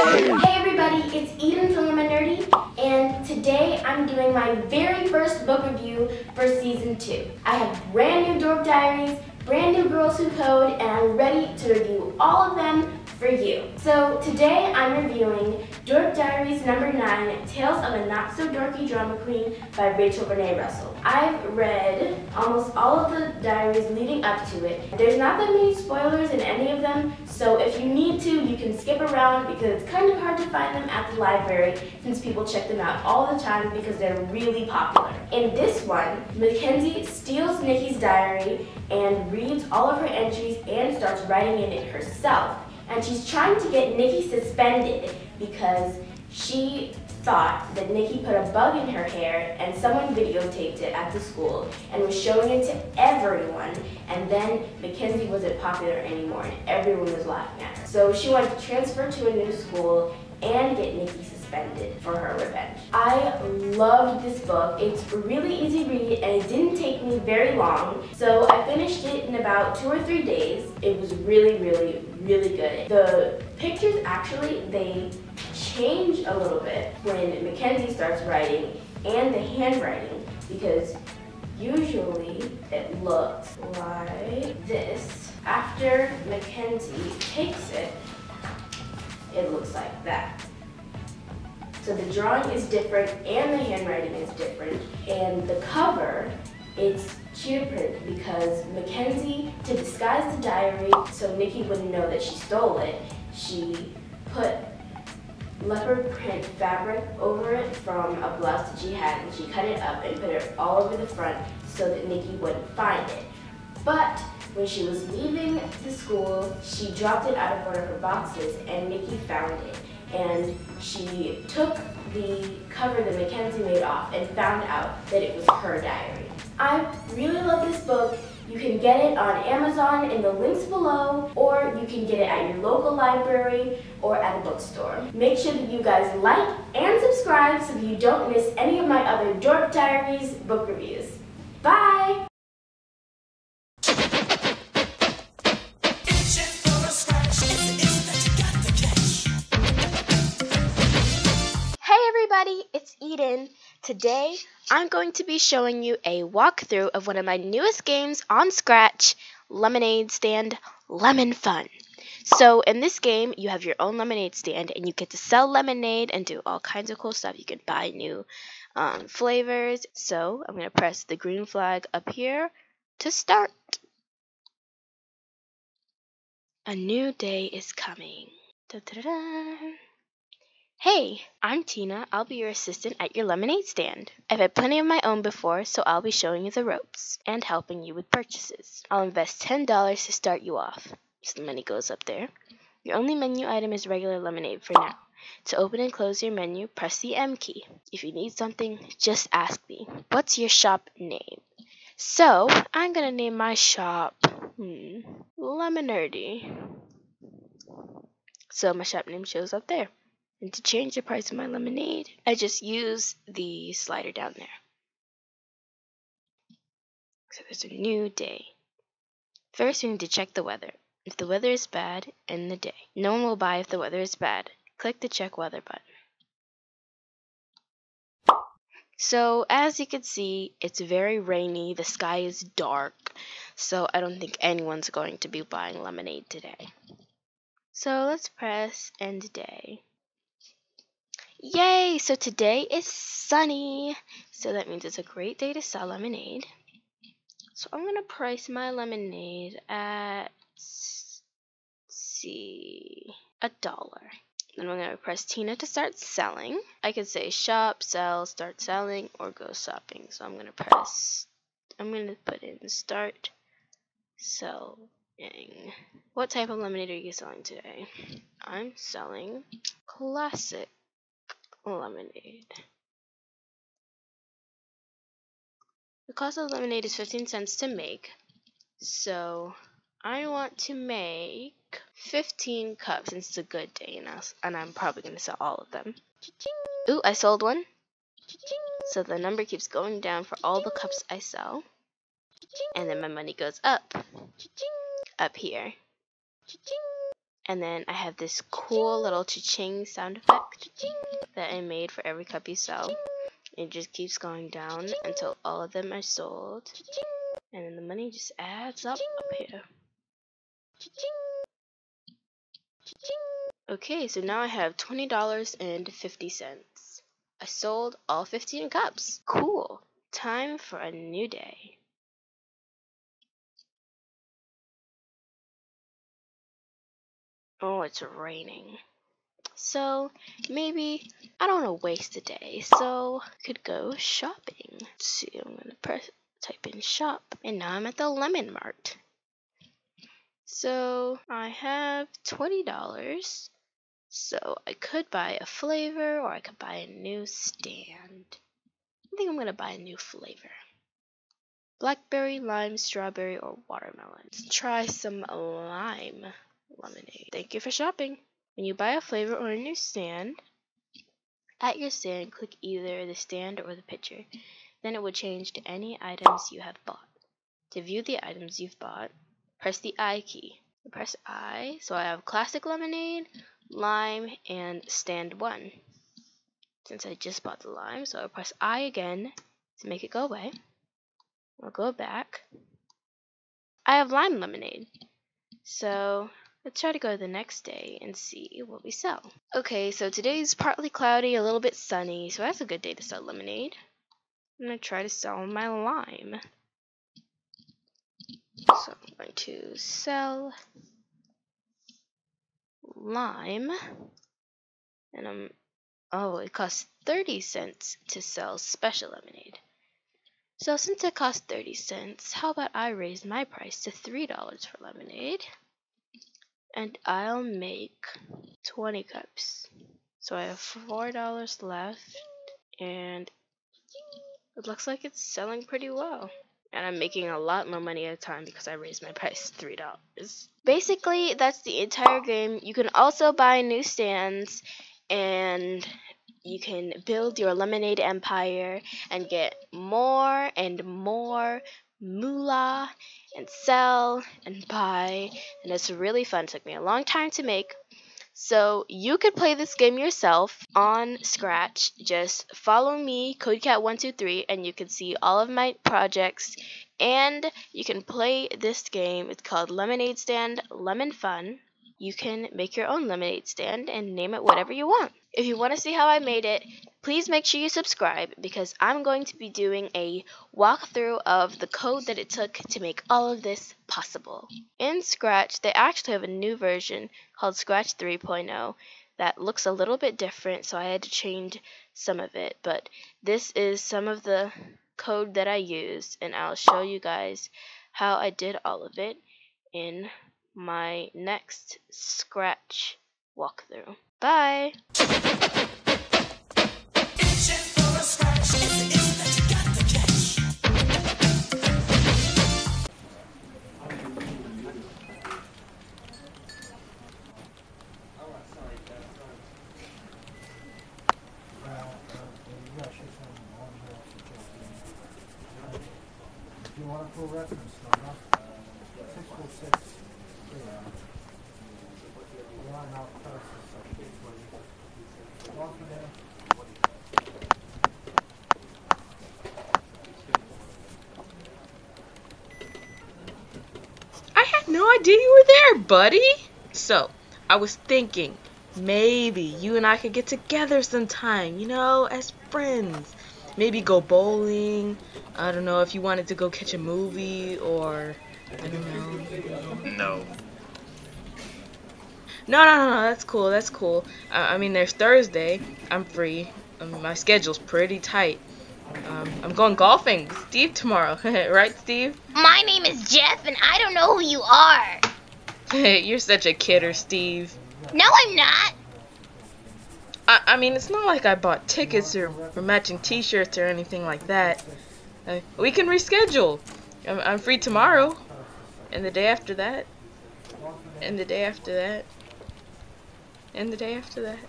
Hey everybody, it's Eden from Lemonerdy, and today I'm doing my very first book review for season two. I have brand new Dork Diaries, brand new Girls Who Code, and I'm ready to review all of them for you. So today I'm reviewing Dork Diaries number 9, Tales of a Not So Dorky Drama Queen by Rachel Renée Russell. I've read almost all of the diaries leading up to it. There's not that many spoilers in any of them, so if you need to, you can skip around because it's kind of hard to find them at the library since people check them out all the time because they're really popular. In this one, Mackenzie steals Nikki's diary and reads all of her entries and starts writing in it herself and she's trying to get Nikki suspended because she thought that Nikki put a bug in her hair and someone videotaped it at the school and was showing it to everyone and then Mackenzie wasn't popular anymore and everyone was laughing at her. So she wanted to transfer to a new school and get Nikki suspended for her revenge. I loved this book. It's really easy read and it didn't take me very long. So I finished it in about two or three days. It was really, really, really good. The pictures actually, they change a little bit when Mackenzie starts writing and the handwriting because usually it looks like this. After Mackenzie takes it, it looks like that. So the drawing is different and the handwriting is different. And the cover, it's cheer print because Mackenzie, to disguise the diary so Nikki wouldn't know that she stole it, she put leopard print fabric over it from a blouse that she had and she cut it up and put it all over the front so that Nikki wouldn't find it. But when she was leaving the school, she dropped it out of one of her boxes and Nikki found it. And she took the cover that Mackenzie made off and found out that it was her diary. I really love this book. You can get it on Amazon in the links below, or you can get it at your local library or at a bookstore. Make sure that you guys like and subscribe so that you don't miss any of my other Dork Diaries book reviews. Bye! Everybody, it's Eden. Today, I'm going to be showing you a walkthrough of one of my newest games on Scratch, Lemonade Stand Lemon Fun. So in this game, you have your own lemonade stand and you get to sell lemonade and do all kinds of cool stuff. You can buy new um, flavors. So I'm going to press the green flag up here to start. A new day is coming. Da -da -da Hey, I'm Tina. I'll be your assistant at your lemonade stand. I've had plenty of my own before, so I'll be showing you the ropes and helping you with purchases. I'll invest $10 to start you off. So the money goes up there. Your only menu item is regular lemonade for now. To open and close your menu, press the M key. If you need something, just ask me. What's your shop name? So, I'm gonna name my shop, hmm, Lemonerdy. So my shop name shows up there. And to change the price of my lemonade, I just use the slider down there. So there's a new day. First, we need to check the weather. If the weather is bad, end the day. No one will buy if the weather is bad. Click the check weather button. So as you can see, it's very rainy. The sky is dark. So I don't think anyone's going to be buying lemonade today. So let's press end day. Yay! So today is sunny. So that means it's a great day to sell lemonade. So I'm going to price my lemonade at, see, a dollar. Then I'm going to press Tina to start selling. I could say shop, sell, start selling, or go shopping. So I'm going to press, I'm going to put in start selling. What type of lemonade are you selling today? I'm selling classic lemonade. The cost of lemonade is 15 cents to make, so I want to make 15 cups since it's a good day and, and I'm probably going to sell all of them. Ooh, I sold one. So the number keeps going down for all the cups I sell. And then my money goes up. Up here. And then I have this cool little cha-ching sound effect that I made for every cup you sell. It just keeps going down until all of them are sold. And then the money just adds up up here. Okay, so now I have $20.50. I sold all 15 cups. Cool. Time for a new day. Oh, it's raining. So maybe I don't want to waste a day, so I could go shopping. Let's see, I'm gonna press type in shop, and now I'm at the Lemon Mart. So I have twenty dollars. So I could buy a flavor or I could buy a new stand. I think I'm gonna buy a new flavor. Blackberry, lime, strawberry, or watermelon. Let's try some lime lemonade. Thank you for shopping. When you buy a flavor or a new stand, at your stand, click either the stand or the picture. Then it will change to any items you have bought. To view the items you've bought, press the I key. Press I, so I have classic lemonade, lime, and stand 1. Since I just bought the lime, so I'll press I again to make it go away. I'll go back. I have lime lemonade. So let's try to go the next day and see what we sell. Okay, so today's partly cloudy, a little bit sunny, so that's a good day to sell lemonade. I'm going to try to sell my lime. So I'm going to sell lime. And I'm, oh, it costs 30 cents to sell special lemonade. So since it costs 30 cents, how about I raise my price to $3 for lemonade? And I'll make 20 cups. So I have $4 left and it looks like it's selling pretty well. And I'm making a lot more money at a time because I raised my price $3. Basically, that's the entire game. You can also buy new stands and you can build your lemonade empire and get more and more moolah and sell and buy and it's really fun. It took me a long time to make. So you could play this game yourself on scratch. Just follow me codeycat123 and you can see all of my projects. And you can play this game. It's called lemonade stand lemon fun you can make your own lemonade stand and name it whatever you want. If you want to see how I made it, please make sure you subscribe because I'm going to be doing a walkthrough of the code that it took to make all of this possible. In Scratch, they actually have a new version called Scratch 3.0 that looks a little bit different, so I had to change some of it. But this is some of the code that I used, and I'll show you guys how I did all of it in my next Scratch walkthrough. Bye! you want reference number? Six four six. I had no idea you were there, buddy. So, I was thinking maybe you and I could get together sometime, you know, as friends. Maybe go bowling. I don't know if you wanted to go catch a movie or. No. No, no, no, no. That's cool. That's cool. I, I mean, there's Thursday. I'm free. Um, my schedule's pretty tight. Um, I'm going golfing with Steve tomorrow, right, Steve? My name is Jeff, and I don't know who you are. You're such a kidder, Steve. No, I'm not. I, I mean, it's not like I bought tickets or, or matching T-shirts or anything like that. Uh, we can reschedule. I'm, I'm free tomorrow, and the day after that, and the day after that, and the day after that,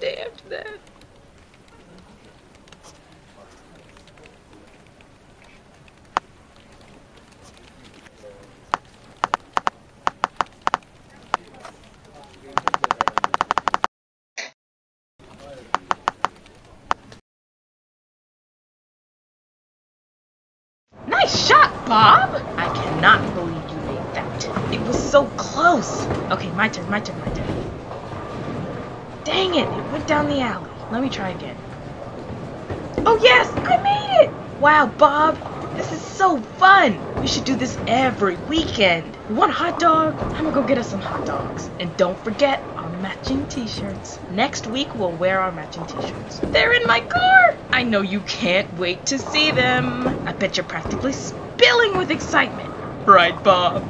day after that. My turn, my turn, my turn. Dang it, it went down the alley. Let me try again. Oh yes, I made it! Wow, Bob, this is so fun. We should do this every weekend. You want a hot dog? I'm gonna go get us some hot dogs. And don't forget our matching t-shirts. Next week we'll wear our matching t-shirts. They're in my car! I know you can't wait to see them. I bet you're practically spilling with excitement. Right, Bob?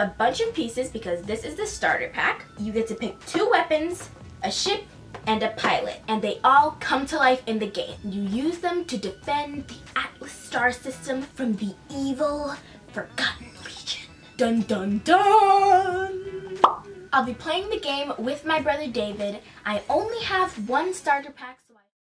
A bunch of pieces because this is the starter pack. You get to pick two weapons, a ship, and a pilot, and they all come to life in the game. You use them to defend the Atlas star system from the evil Forgotten Legion. Dun dun dun! I'll be playing the game with my brother David. I only have one starter pack.